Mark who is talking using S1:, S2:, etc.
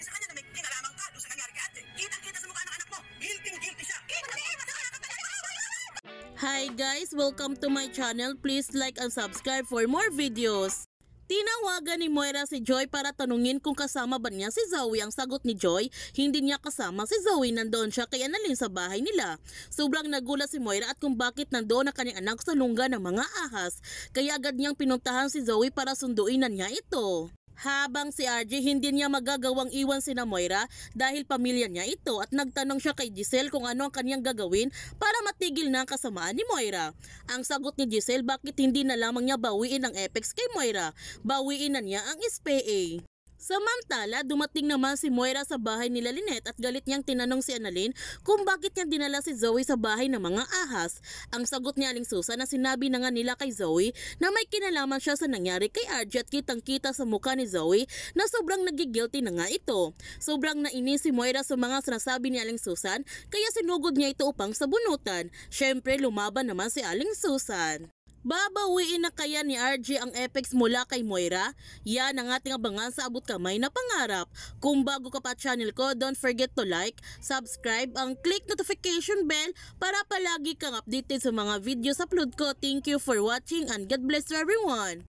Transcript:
S1: sinabi sa kanya na may kinalaman ka doon sa nangyari kay ate. Kitang-kita sa mukha ng anak mo. Guilty-guilty siya.
S2: Hi guys, welcome to my channel. Please like and subscribe for more videos. Tinawagan ni Moira si Joy para tanungin kung kasama ba niya si Zoe. Ang sagot ni Joy, hindi niya kasama si Zoe. Nandoon siya kaya nalin sa bahay nila. Sobrang nagulat si Moira at kung bakit nandoon ang kanyang anak sa lungga ng mga ahas. Kaya agad niyang pinuntahan si Zoe para sunduin na niya ito. Habang si RJ hindi niya magagawang iwan si Moira dahil pamilya niya ito at nagtanong siya kay Giselle kung ano ang kanyang gagawin para matigil na ang kasamaan ni Moira. Ang sagot ni Giselle bakit hindi na lamang niya bawiin ang Apex kay Moira, bawiin na niya ang SPA. Samantala, dumating naman si Moira sa bahay nila Lynette at galit niyang tinanong si Annalyn kung bakit niya dinala si Zoe sa bahay ng mga ahas. Ang sagot ni Aling Susan na sinabi na nga nila kay Zoe na may kinalaman siya sa nangyari kay RJ at kitang kita sa mukha ni Zoe na sobrang nagigilty na nga ito. Sobrang nainis si Moira sa mga sinasabi ni Aling Susan kaya sinugod niya ito upang sabunutan. Syempre lumaban naman si Aling Susan. Babawiin na kaya ni RJ ang Apex mula kay Moira? Yan ang ating abangan sa abot kamay na pangarap. Kung bago ka pa channel ko, don't forget to like, subscribe, ang click notification bell para palagi kang updated sa mga videos upload ko. Thank you for watching and God bless everyone!